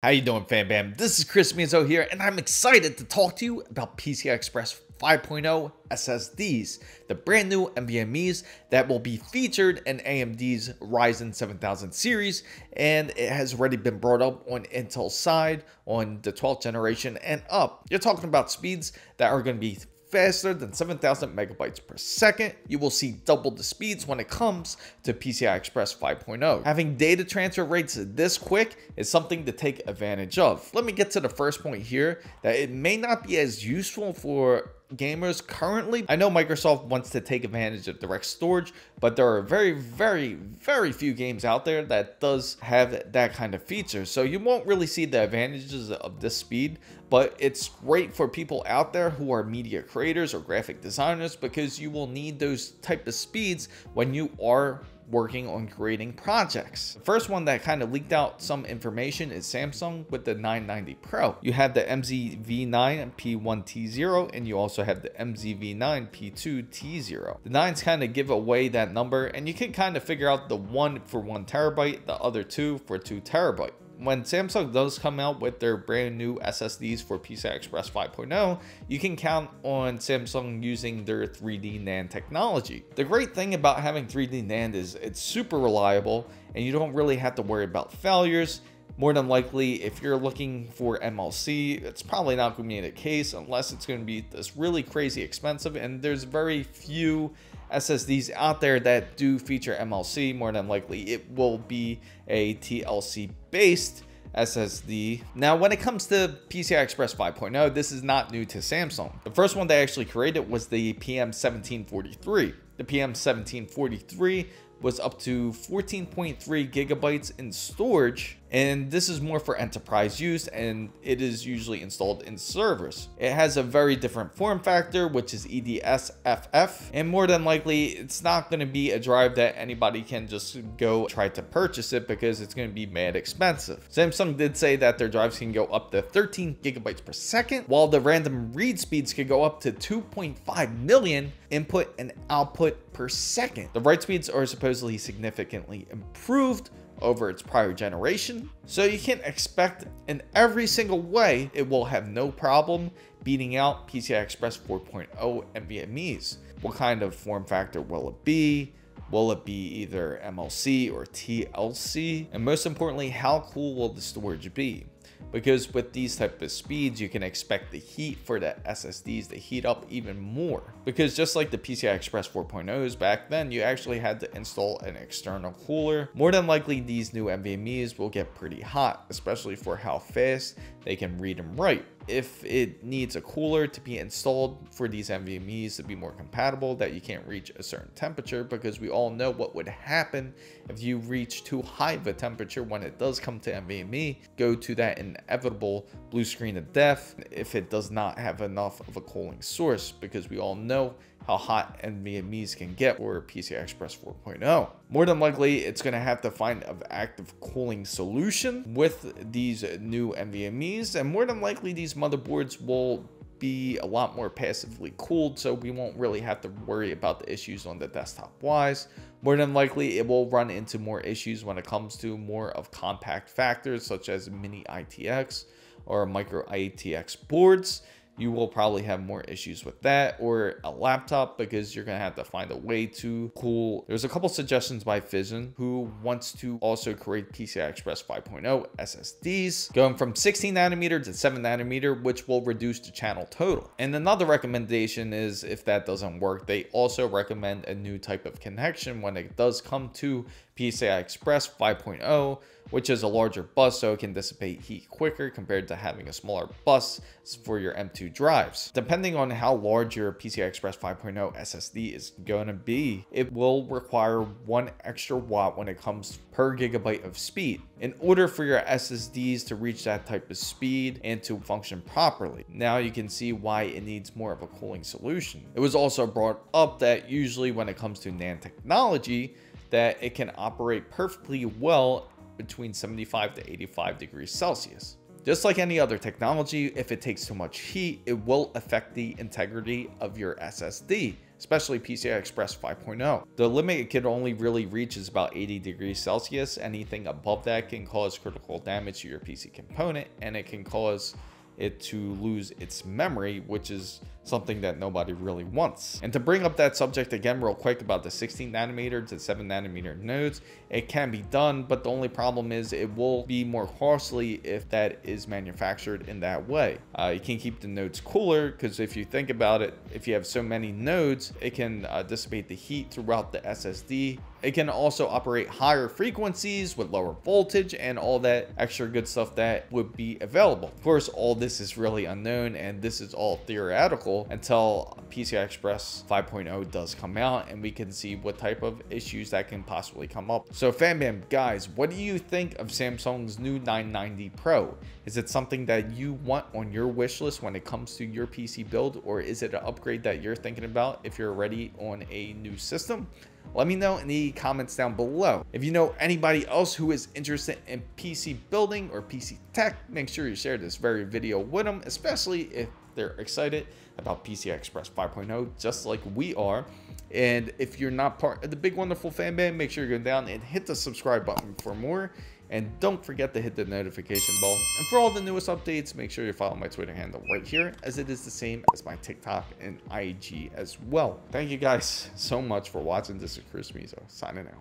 How you doing, fam bam? This is Chris Mizo here, and I'm excited to talk to you about PCI Express 5.0 SSDs, the brand new NVMe's that will be featured in AMD's Ryzen 7000 series, and it has already been brought up on Intel's side on the 12th generation and up. You're talking about speeds that are going to be faster than 7000 megabytes per second. You will see double the speeds when it comes to PCI Express 5.0. Having data transfer rates this quick is something to take advantage of. Let me get to the first point here that it may not be as useful for gamers currently. I know Microsoft wants to take advantage of direct storage, but there are very, very, very few games out there that does have that kind of feature. So you won't really see the advantages of this speed, but it's great for people out there who are media creators or graphic designers because you will need those type of speeds when you are working on creating projects. The first one that kind of leaked out some information is Samsung with the 990 Pro. You have the MZV9 P1T0 and you also have the MZV9 P2T0. The 9s kind of give away that number and you can kind of figure out the one for one terabyte, the other two for two terabyte when Samsung does come out with their brand new SSDs for PCI Express 5.0, you can count on Samsung using their 3D NAND technology. The great thing about having 3D NAND is it's super reliable and you don't really have to worry about failures. More than likely, if you're looking for MLC, it's probably not going to be the case unless it's going to be this really crazy expensive and there's very few SSDs out there that do feature MLC, more than likely it will be a TLC based SSD. Now, when it comes to PCI Express 5.0, this is not new to Samsung. The first one they actually created was the PM1743. The PM1743 was up to 14.3 gigabytes in storage and this is more for enterprise use and it is usually installed in servers. It has a very different form factor which is EDSFF and more than likely it's not going to be a drive that anybody can just go try to purchase it because it's going to be mad expensive. Samsung did say that their drives can go up to 13 gigabytes per second while the random read speeds could go up to 2.5 million input and output per second. The write speeds are supposedly significantly improved over its prior generation. So you can expect in every single way, it will have no problem beating out PCI Express 4.0 NVMe's. What kind of form factor will it be? Will it be either MLC or TLC? And most importantly, how cool will the storage be? Because with these type of speeds you can expect the heat for the SSDs to heat up even more. Because just like the PCI Express 4.0s back then you actually had to install an external cooler. More than likely these new NVMe's will get pretty hot especially for how fast they can read and write if it needs a cooler to be installed for these NVMe's to be more compatible that you can't reach a certain temperature because we all know what would happen if you reach too high of a temperature when it does come to NVMe go to that inevitable blue screen of death if it does not have enough of a cooling source because we all know how hot NVMe's can get for PCI Express 4.0. More than likely, it's going to have to find an active cooling solution with these new NVMe's, and more than likely, these motherboards will be a lot more passively cooled so we won't really have to worry about the issues on the desktop wise more than likely it will run into more issues when it comes to more of compact factors such as mini ITX or micro ITX boards you will probably have more issues with that or a laptop because you're to have to find a way to cool. There's a couple suggestions by Phison who wants to also create PCI Express 5.0 SSDs going from 16 nanometer to 7 nanometer, which will reduce the channel total. And another recommendation is if that doesn't work, they also recommend a new type of connection when it does come to PCI Express 5.0 which is a larger bus so it can dissipate heat quicker compared to having a smaller bus for your M2 drives. Depending on how large your PCI Express 5.0 SSD is going to be, it will require one extra watt when it comes per gigabyte of speed in order for your SSDs to reach that type of speed and to function properly. Now you can see why it needs more of a cooling solution. It was also brought up that usually when it comes to NAND technology, that it can operate perfectly well between 75 to 85 degrees Celsius. Just like any other technology, if it takes too much heat, it will affect the integrity of your SSD especially PCI Express 5.0. The limit it can only really reach is about 80 degrees Celsius. Anything above that can cause critical damage to your PC component and it can cause it to lose its memory, which is something that nobody really wants. And to bring up that subject again real quick about the 16 nanometer to 7 nanometer nodes, it can be done, but the only problem is it will be more costly if that is manufactured in that way. Uh, you can keep the nodes cooler because if you think about it, if you have so many nodes, it can uh, dissipate the heat throughout the SSD it can also operate higher frequencies with lower voltage and all that extra good stuff that would be available. Of course, all this is really unknown and this is all theoretical until PCI Express 5.0 does come out and we can see what type of issues that can possibly come up. So fam bam, guys, what do you think of Samsung's new 990 Pro? Is it something that you want on your wish list when it comes to your PC build or is it an upgrade that you're thinking about if you're already on a new system? Let me know in the comments down below. If you know anybody else who is interested in PC building or PC tech, make sure you share this very video with them, especially if they're excited about PCI Express 5.0, just like we are. And if you're not part of the big wonderful fam bam, make sure you go down and hit the subscribe button for more. And don't forget to hit the notification bell. And for all the newest updates, make sure you follow my Twitter handle right here, as it is the same as my TikTok and IG as well. Thank you guys so much for watching. This is Chris Mizo, signing out.